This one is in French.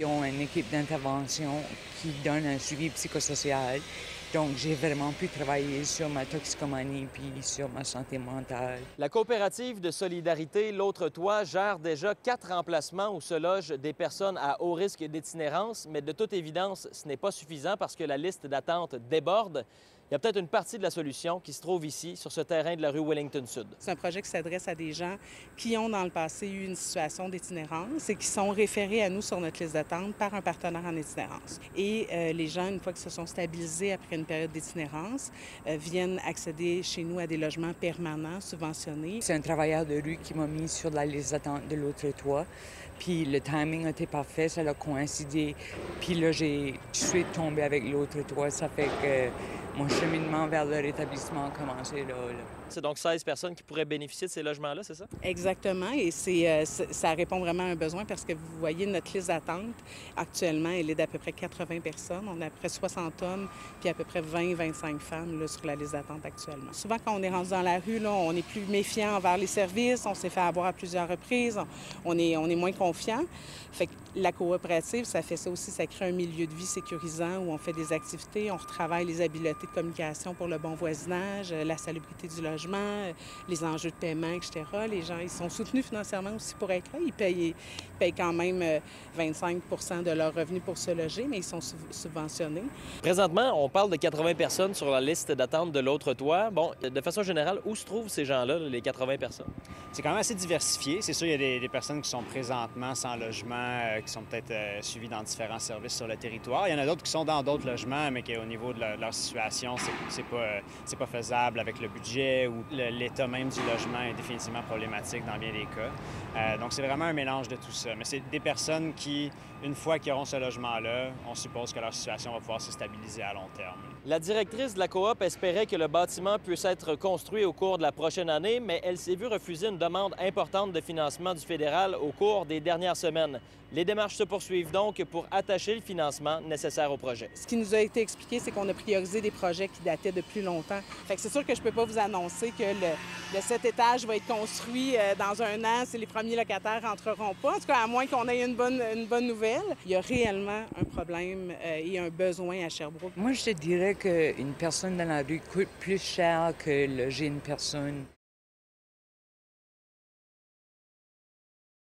Ils ont une équipe d'intervention qui donne un suivi psychosocial. Donc, j'ai vraiment pu travailler sur ma toxicomanie puis sur ma santé mentale. La coopérative de solidarité L'Autre Toit gère déjà quatre emplacements où se logent des personnes à haut risque d'itinérance, mais de toute évidence, ce n'est pas suffisant parce que la liste d'attente déborde. Il y a peut-être une partie de la solution qui se trouve ici, sur ce terrain de la rue Wellington Sud. C'est un projet qui s'adresse à des gens qui ont dans le passé eu une situation d'itinérance et qui sont référés à nous sur notre liste d'attente par un partenaire en itinérance. Et euh, les gens, une fois qu'ils se sont stabilisés après une période d'itinérance, euh, viennent accéder chez nous à des logements permanents, subventionnés. C'est un travailleur de rue qui m'a mis sur la liste d'attente de l'autre toit. Puis le timing était parfait, ça a coïncidé. Puis là, j'ai tout de suite tombé avec l'autre toit. Ça fait que mon cheminement vers le rétablissement a commencé là. là. C'est donc 16 personnes qui pourraient bénéficier de ces logements-là, c'est ça? Exactement, et c'est, euh, ça répond vraiment à un besoin parce que vous voyez notre liste d'attente. Actuellement, elle est d'à peu près 80 personnes. On a à peu près 60 hommes, puis à peu près 20-25 femmes là, sur la liste d'attente actuellement. Souvent, quand on est rendu dans la rue, là, on est plus méfiant envers les services, on s'est fait avoir à plusieurs reprises, on est, on est moins confiant. Fait que la coopérative, ça fait ça aussi, ça crée un milieu de vie sécurisant où on fait des activités, on retravaille les habiletés de communication pour le bon voisinage, euh, la salubrité du logement, euh, les enjeux de paiement, etc. Les gens, ils sont soutenus financièrement aussi pour être là. Ils payent, ils payent quand même euh, 25% de leurs revenus pour se loger, mais ils sont sub- subventionnés. Présentement, on parle de 80 personnes sur la liste d'attente de l'autre toit. Bon, de façon générale, où se trouvent ces gens-là, les 80 personnes? C'est quand même assez diversifié. C'est sûr, il y a des, des personnes qui sont présentement sans logement, euh, qui sont peut-être euh, suivies dans différents services sur le territoire. Il y en a d'autres qui sont dans d'autres logements, mais qui, au niveau de leur, situation, c'est pas, euh, pas faisable avec le budget ou l'état même du logement est définitivement problématique dans bien des cas. Euh, donc, c'est vraiment un mélange de tout ça. Mais c'est des personnes qui, une fois qu'ils auront ce logement-là, on suppose que leur situation va pouvoir se stabiliser à long terme. La directrice de la coop espérait que le bâtiment puisse être construit au cours de la prochaine année, mais elle s'est vue refuser une demande importante de financement du fédéral au cours des dernières semaines. Les démarches se poursuivent donc pour attacher le financement nécessaire au projet. Ce qui nous a été expliqué, c'est qu'on a priorisé des projets qui dataient de plus longtemps. Fait que c'est sûr que je peux pas vous annoncer que le, le sept étages va être construit euh, dans un an si les premiers locataires rentreront pas. En tout cas, à moins qu'on ait une bonne, une bonne nouvelle. Il y a réellement un problème euh, et un besoin à Sherbrooke. Moi, je te dirais qu'une personne dans la rue coûte plus cher que loger une personne